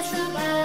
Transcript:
possible.